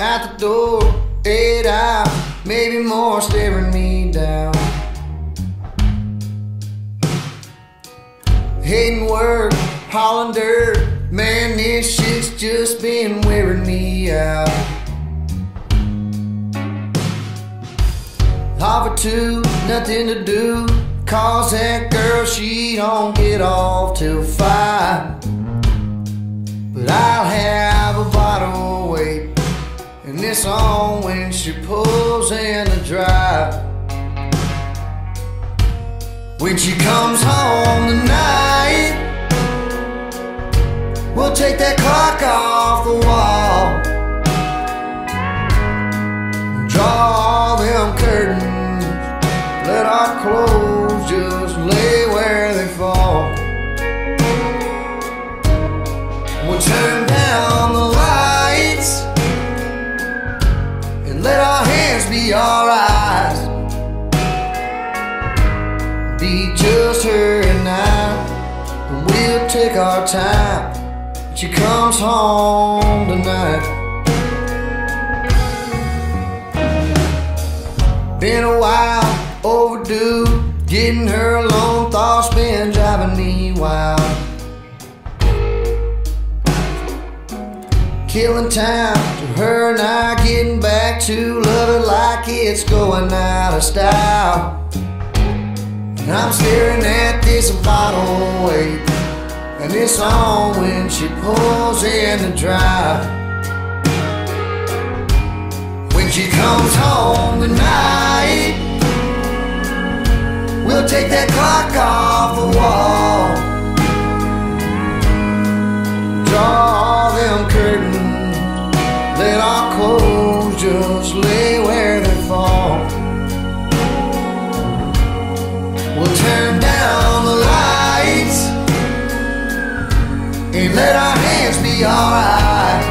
Out the door, eight out, maybe more staring me down. Hating work, dirt, man, this shit's just been wearing me out. Offer two, nothing to do, cause that girl, she don't get off till five. On when she pulls in the drive. When she comes home tonight, we'll take that clock off the wall. Draw all them curtains, let our clothes Be just her and I, and we'll take our time. She comes home tonight. Been a while overdue, getting her alone. Thoughts been driving me wild. Killing time to her and I getting back to love it like it's going out of style. And I'm staring at this bottle wait, and it's on when she pulls in the drive. When she comes home tonight, we'll take that clock off let our hands be eyes.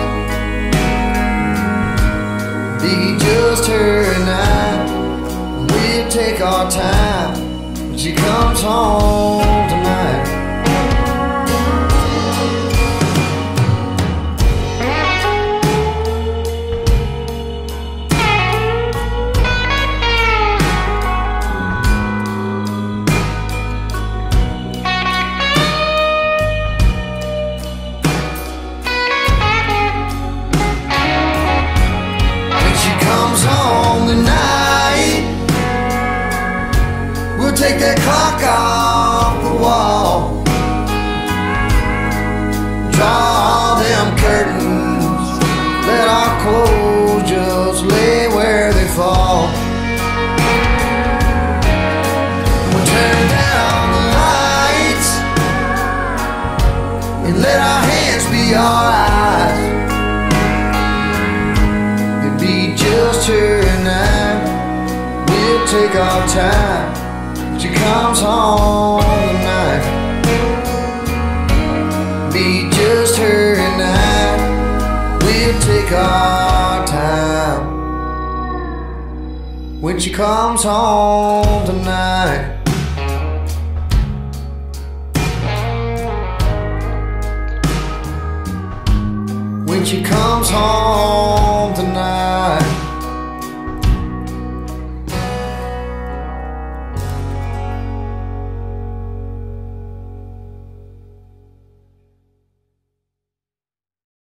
Be just her and I. We'll take our time when she comes home take that clock off the wall. Draw all them curtains, let our clothes just lay where they fall. We'll turn down the lights and let our hands be our eyes. It'd be just her and I. We'll take our time. She comes home tonight. Be just her and I. We'll take our time. When she comes home tonight. When she comes home